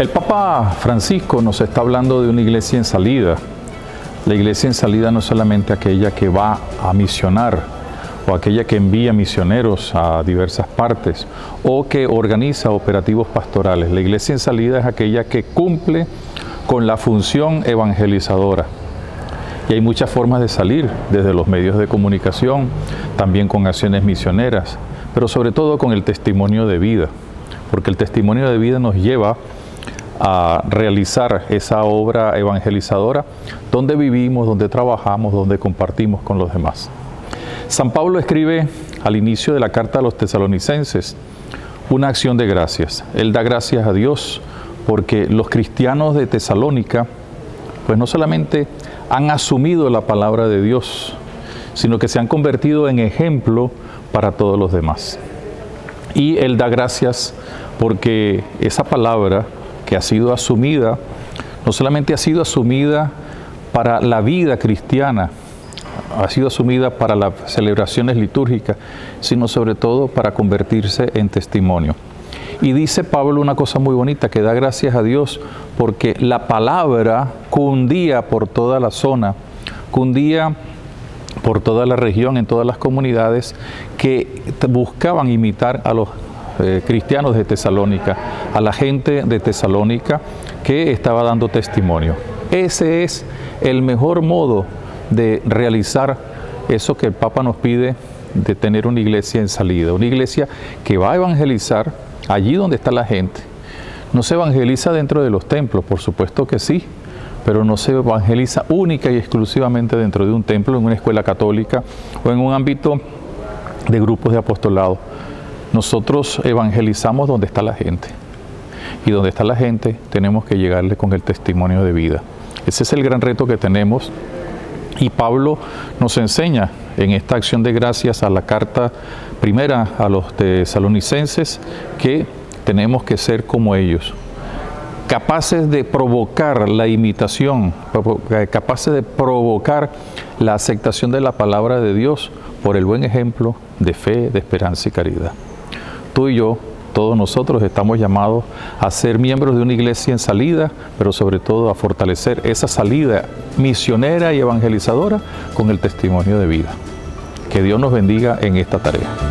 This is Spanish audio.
El Papa Francisco nos está hablando de una iglesia en salida. La iglesia en salida no es solamente aquella que va a misionar o aquella que envía misioneros a diversas partes o que organiza operativos pastorales. La iglesia en salida es aquella que cumple con la función evangelizadora. Y hay muchas formas de salir, desde los medios de comunicación, también con acciones misioneras, pero sobre todo con el testimonio de vida, porque el testimonio de vida nos lleva a realizar esa obra evangelizadora donde vivimos, donde trabajamos, donde compartimos con los demás. San Pablo escribe al inicio de la carta a los tesalonicenses una acción de gracias. Él da gracias a Dios porque los cristianos de Tesalónica, pues no solamente han asumido la palabra de Dios, sino que se han convertido en ejemplo para todos los demás. Y Él da gracias porque esa palabra que ha sido asumida, no solamente ha sido asumida para la vida cristiana, ha sido asumida para las celebraciones litúrgicas, sino sobre todo para convertirse en testimonio. Y dice Pablo una cosa muy bonita, que da gracias a Dios porque la palabra cundía por toda la zona, cundía por toda la región, en todas las comunidades que buscaban imitar a los eh, cristianos de Tesalónica, a la gente de Tesalónica que estaba dando testimonio. Ese es el mejor modo de realizar eso que el Papa nos pide de tener una iglesia en salida, una iglesia que va a evangelizar allí donde está la gente. No se evangeliza dentro de los templos, por supuesto que sí, pero no se evangeliza única y exclusivamente dentro de un templo, en una escuela católica o en un ámbito de grupos de apostolado. Nosotros evangelizamos donde está la gente. Y donde está la gente tenemos que llegarle con el testimonio de vida. Ese es el gran reto que tenemos. Y Pablo nos enseña en esta acción de gracias a la carta primera a los tesalonicenses que tenemos que ser como ellos, capaces de provocar la imitación, capaces de provocar la aceptación de la palabra de Dios por el buen ejemplo de fe, de esperanza y caridad tú y yo, todos nosotros estamos llamados a ser miembros de una iglesia en salida, pero sobre todo a fortalecer esa salida misionera y evangelizadora con el testimonio de vida. Que Dios nos bendiga en esta tarea.